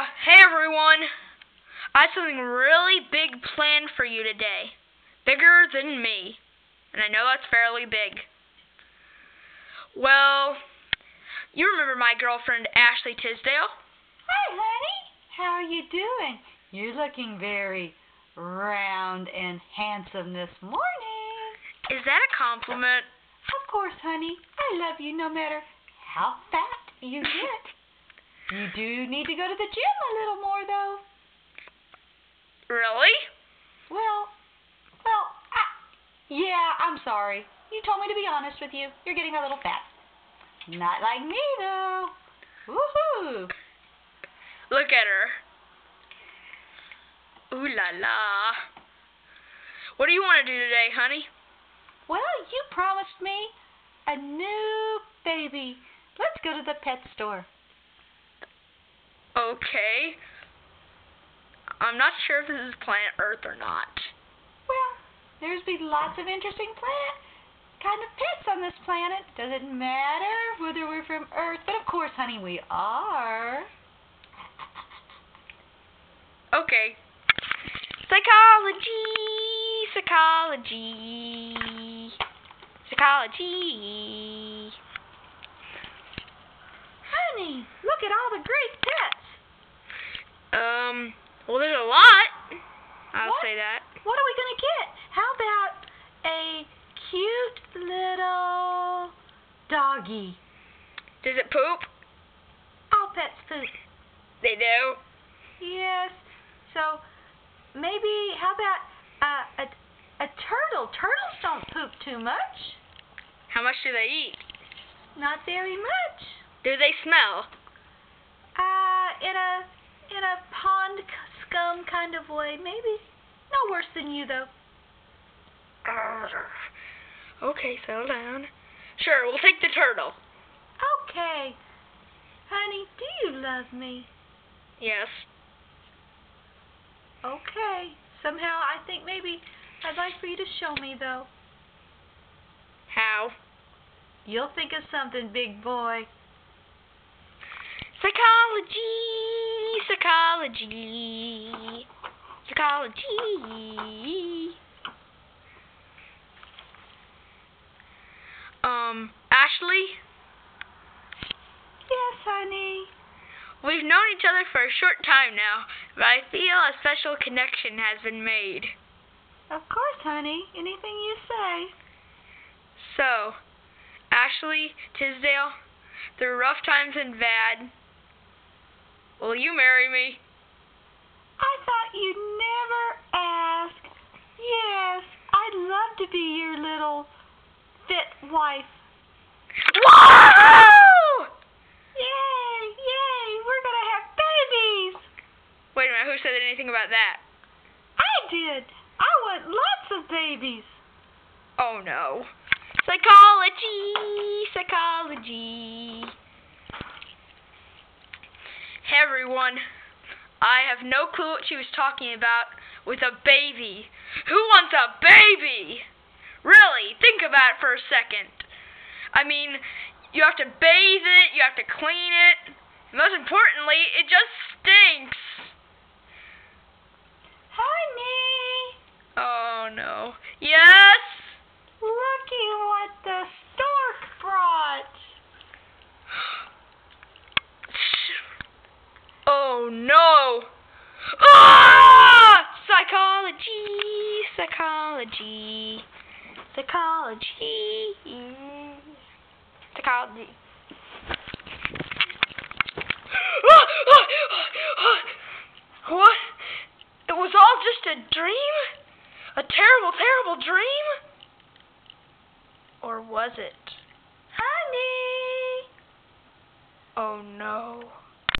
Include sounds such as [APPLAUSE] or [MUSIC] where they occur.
Uh, hey everyone. I have something really big planned for you today. Bigger than me. And I know that's fairly big. Well, you remember my girlfriend Ashley Tisdale? Hi, honey. How are you doing? You're looking very round and handsome this morning. Is that a compliment? Of course, honey. I love you no matter how fat you get. [LAUGHS] You do need to go to the gym a little more, though. Really? Well, well, I, yeah, I'm sorry. You told me to be honest with you. You're getting a little fat. Not like me, though. Woohoo! Look at her. Ooh la la. What do you want to do today, honey? Well, you promised me a new baby. Let's go to the pet store. Okay. I'm not sure if this is planet Earth or not. Well, there's be lots of interesting plant kind of pets on this planet. Doesn't matter whether we're from Earth, but of course, honey, we are. [LAUGHS] Okay. Psychology, psychology, psychology. Honey, look at all the great pets. Um, well, there's a lot. I'll What? say that. What are we going to get? How about a cute little doggy? Does it poop? All pets poop. They do. Yes. So maybe how about uh, a a turtle? Turtles don't poop too much. How much do they eat? Not very much. Do they smell? Uh, in a in a pond c- scum kind of way, maybe. No worse than you though. Okay, settle down. Sure, we'll take the turtle. Okay. Honey, do you love me? Yes. Okay. Somehow I think maybe I'd like for you to show me though. How? You'll think of something, big boy. Psychology, psychology, psychology. Um, Ashley, Yes, honey. we've known each other for a short time now, but I feel a special connection has been made. Of course, honey. Anything you say. So, Ashley Tisdale, through rough times and bad, will you marry me? I thought you'd never ask. Yes, I'd love to be your little fit wife. Whoa! Yay, yay, we're gonna have babies. Wait a minute, who said anything about that? I did. I want lots of babies. Oh no. Psychology, psychology. Hey everyone. I have no clue what she was talking about with a baby. Who wants a baby? Really, think about it for a second. I mean, you have to bathe it, you have to clean it. Most importantly, it just stinks. Honey, Oh no. Yes? looky what the stork brought. [GASPS] Oh no! Ah! Psychology, psychology, psychology, psychology. What? It was all just a dream? A terrible dream? Or was it? Honey. Oh no.